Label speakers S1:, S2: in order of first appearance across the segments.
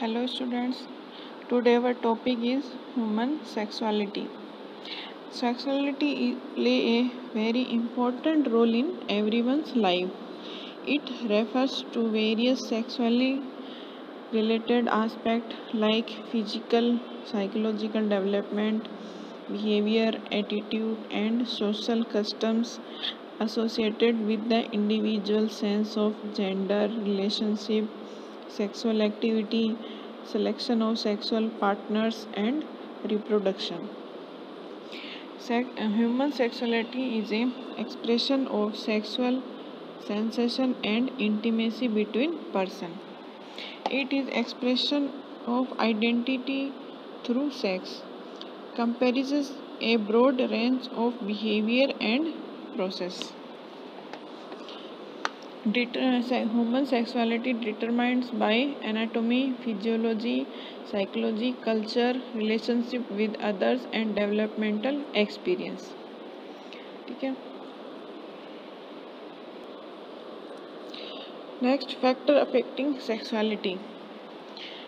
S1: Hello students. Today our topic is human sexuality. Sexuality play a very important role in everyone's life. It refers to various sexually related aspects like physical, psychological development, behavior, attitude, and social customs associated with the individual sense of gender, relationship, sexual activity, selection of sexual partners, and reproduction. Uh, human sexuality is a expression of sexual sensation and intimacy between person. It is expression of identity through sex. Comprises a broad range of behavior and process Det- se- human sexuality determined by anatomy, physiology, psychology, culture, relationship with others and developmental experience. ठीक है Next factor affecting sexuality.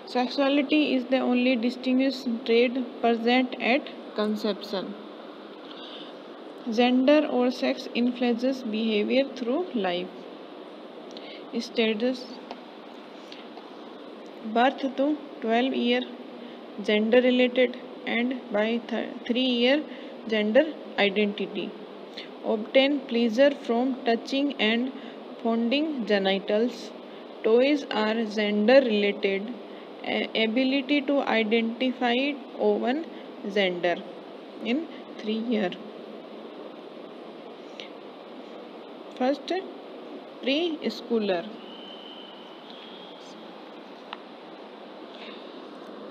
S1: Sexuality is the only distinguished trait present at conception. Gender or sex influences behavior through life. Status birth to 12 year gender related and by th- 3 year gender identity. Obtain pleasure from touching and fondling genitals. Toys are gender related. A- ability to identify own gender in 3 year. First preschooler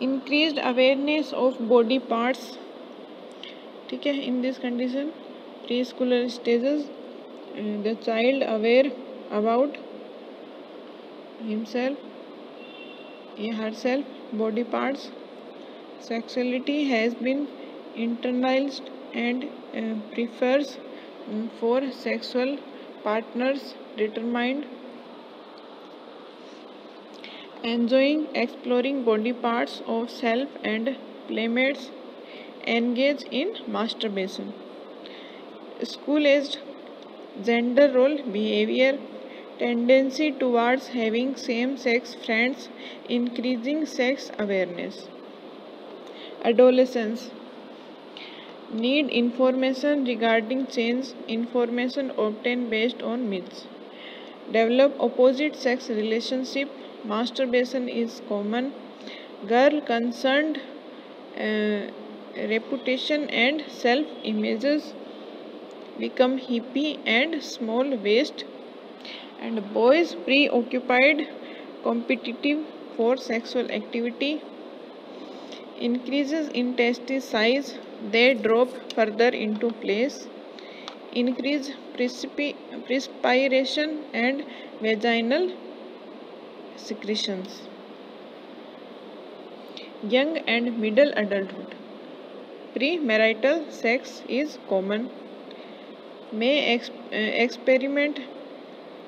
S1: increase awareness of body parts ठीक है in this condition preschooler stages the child aware about himself या herself body parts sexuality has been internalised and prefers for sexual partners determined. Enjoying exploring body parts of self and playmates engage in masturbation. School aged gender role behavior tendency towards having same sex friends increasing sex awareness. Adolescence. Need information regarding change information obtained based on myths develop opposite sex relationship. Masturbation is common. Girl concerned uh, reputation and self images become hippie and small waist and boys preoccupied competitive for sexual activity. Increases in testis size they drop further into place. Increase perspiration and vaginal secretions. Young and middle adulthood. Premarital sex is common. May ex- experiment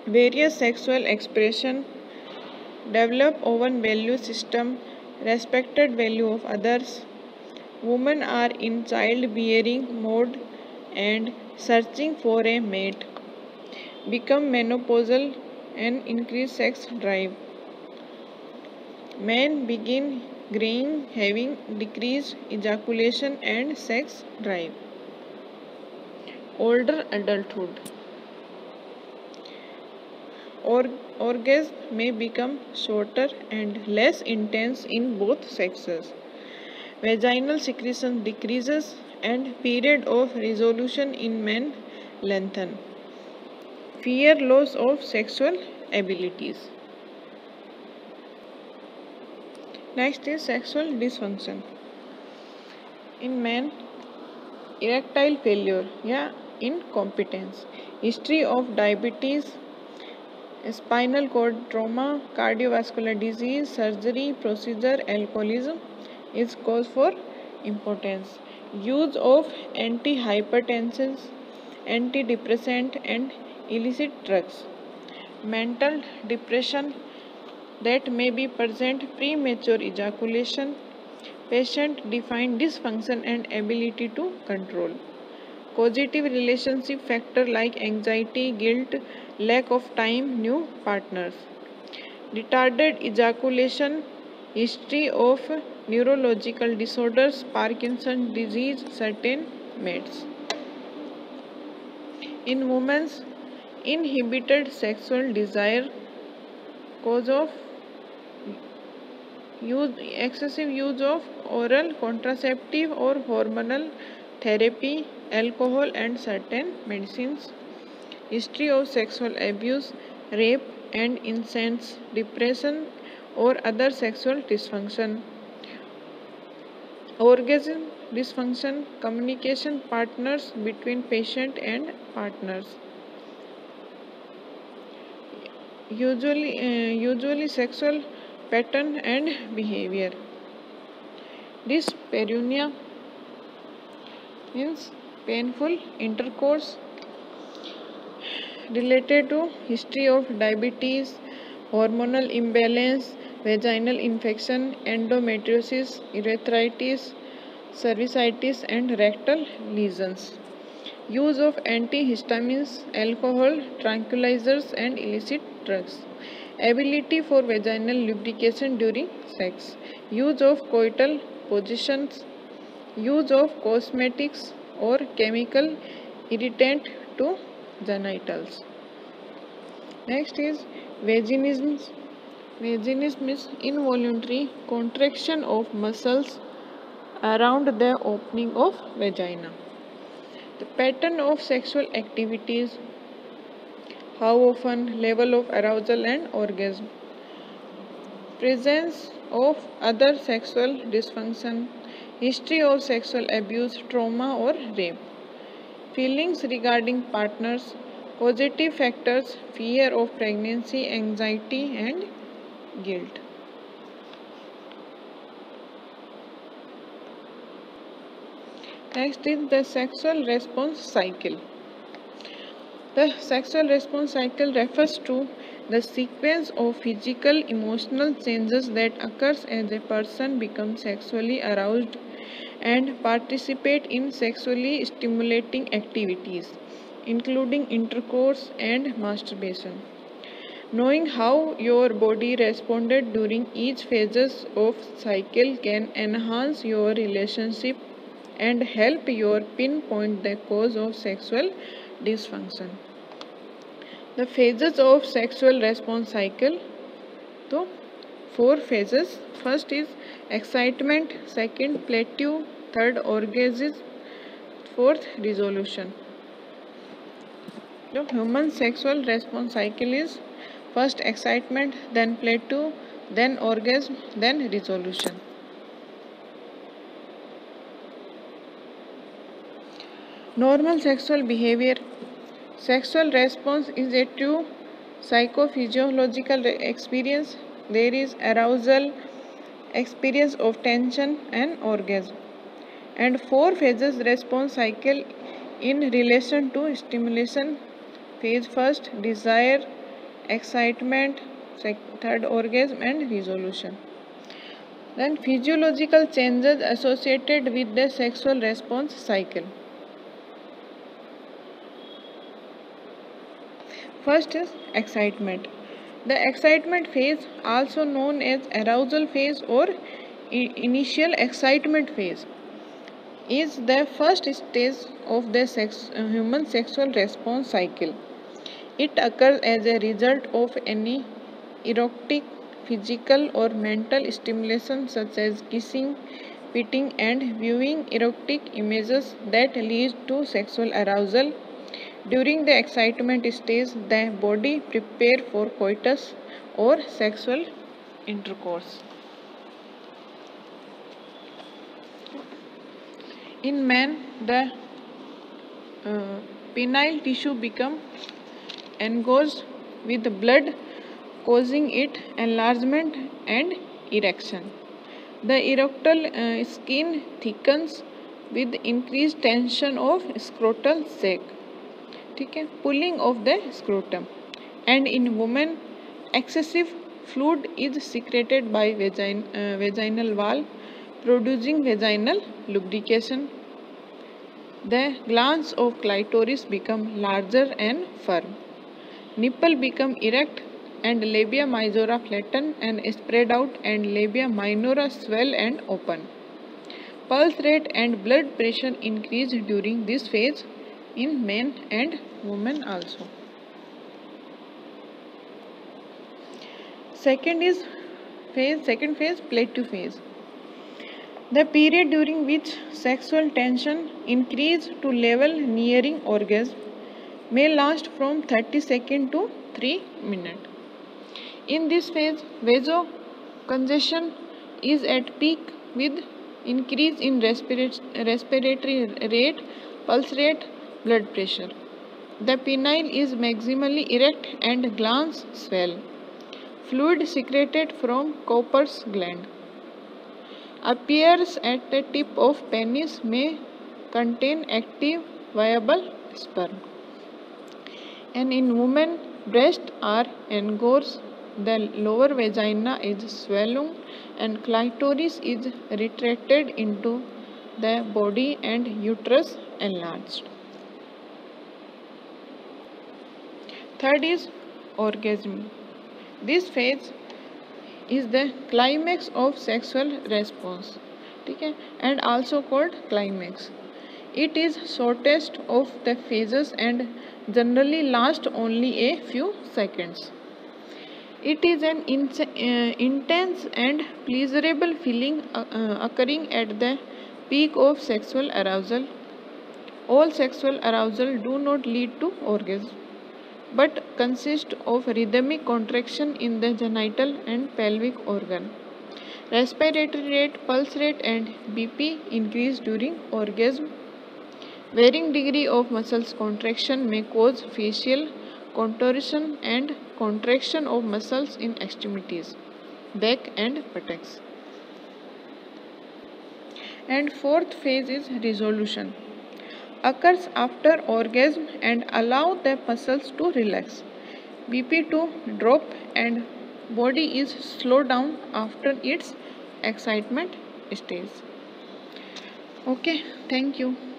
S1: various sexual expression develop own value system respected value of others. Women are in childbearing mode and searching for a mate. Become menopausal and increase sex drive. Men begin graying having decreased ejaculation and sex drive. Older adulthood. Or orgasm may become shorter and less intense in both sexes. Vaginal secretion decreases and period of resolution in men lengthen. Fear loss of sexual abilities. Next is sexual dysfunction. In men erectile failure yeah incompetence. History of diabetes spinal cord trauma cardiovascular disease surgery procedure alcoholism is cause for impotence use of antihypertensives antidepressant and illicit drugs. Mental depression that may be present premature ejaculation patient define dysfunction and ability to control. Causative relationship factor like anxiety guilt lack of time new partners. Retarded ejaculation history of neurological disorders parkinson disease certain meds. In women's inhibited sexual desire cause of use excessive use of oral contraceptive or hormonal therapy alcohol and certain medicines history of sexual abuse rape and incest depression or other sexual dysfunction orgasm dysfunction communication partners between patient and partners. Usually uh, usually sexual pattern and behavior. This dyspareunia means painful intercourse related to history of diabetes hormonal imbalance vaginal infection endometriosis urethritis cervicitis and rectal lesions. Use of antihistamines alcohol tranquilizers and illicit drugs. Ability for vaginal lubrication during sex. Use of coital positions. Use of cosmetics or chemical irritant to genitals. Next is vaginism vaginism is involuntary contraction of muscles around the opening of vagina. The pattern of sexual activities how often, level of arousal and orgasm, presence of other sexual dysfunction, history of sexual abuse, trauma or rape, feelings regarding partners, causative factors, fear of pregnancy, anxiety and guilt. Next is the sexual response cycle. The sexual response cycle refers to the sequence of physical emotional changes that occurs as a person becomes sexually aroused and participate in sexually stimulating activities including intercourse and masturbation knowing how your body responded during each phases of cycle can enhance your relationship and help you pinpoint the cause of sexual dysfunction the phases of sexual response cycle so four phases first is excitement second plateau third orgasm fourth resolution the human sexual response cycle is first excitement then plateau then orgasm then resolution normal sexual behavior Sexual response is a true psychophysiological experience. There is arousal, experience of tension and orgasm. And four phases response cycle in relation to stimulation. Phase first desire, excitement, third orgasm and resolution. Then physiological changes associated with the sexual response cycle. First is excitement. The excitement phase, also known as arousal phase or initial excitement phase, is the first stage of the sex, human sexual response cycle. It occurs as a result of any erotic, physical, or mental stimulation such as kissing, pitting, and viewing erotic images that lead to sexual arousal during the excitement stage, the body prepare for coitus or sexual intercourse. In men, the uh, penile tissue become engorged with blood causing it enlargement and erection. The erectile uh, skin thickens with increased tension of scrotal sac. Okay, pulling of the scrotum and in women excessive fluid is secreted by vagin, uh, vaginal wall producing vaginal lubrication the glans of clitoris become larger and firm nipple become erect and labia majora flatten and spread out and labia minora swell and open. Pulse rate and blood pressure increase during this phase in men and women also. Second is phase, second phase, plateau phase. The period during which sexual tension increase to level nearing orgasm may last from 30 seconds to 3 minutes. In this phase, vasocongestion is at peak with increase in respiratory rate, pulse rate, blood pressure. The penile is maximally erect and glans swell. Fluid secreted from Cowper's gland appears at the tip of penis may contain active viable sperm. And in women, breasts are engorged the lower vagina is swollen and clitoris is retracted into the body and uterus enlarged. Third is orgasm. This phase is the climax of sexual response okay? and also called climax. It is shortest of the phases and generally last only a few seconds. It is an in, uh, intense and pleasurable feeling uh, uh, occurring at the peak of sexual arousal. All sexual arousal do not lead to orgasm but consist of rhythmic contraction in the genital and pelvic organ. Respiratory rate, pulse rate and BP increase during orgasm. Varying degree of muscles contraction may cause facial contortion and contraction of muscles in extremities, back and buttocks. And fourth phase is resolution. Occurs after orgasm and allow the muscles to relax. BP to drop and body is slow down after its excitement stage. Okay, thank you.